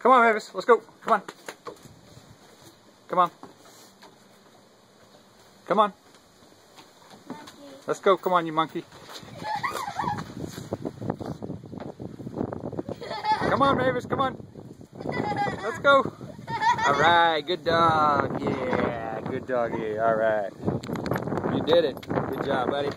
Come on, Mavis. Let's go. Come on. Come on. Come on. Monkey. Let's go. Come on, you monkey. Come on, Mavis. Come on. Let's go. All right. Good dog. Yeah. Good doggy. All right. You did it. Good job, buddy.